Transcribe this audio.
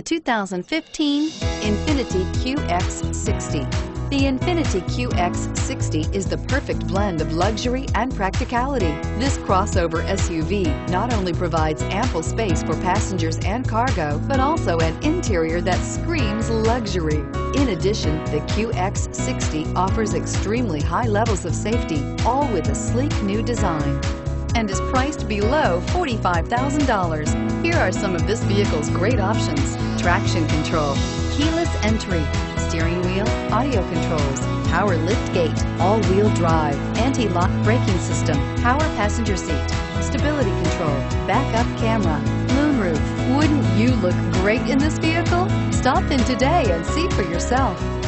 The 2015 Infiniti QX60. The Infiniti QX60 is the perfect blend of luxury and practicality. This crossover SUV not only provides ample space for passengers and cargo, but also an interior that screams luxury. In addition, the QX60 offers extremely high levels of safety, all with a sleek new design and is priced below $45,000. Here are some of this vehicle's great options. Traction control, keyless entry, steering wheel, audio controls, power lift gate, all-wheel drive, anti-lock braking system, power passenger seat, stability control, backup camera, moonroof. Wouldn't you look great in this vehicle? Stop in today and see for yourself.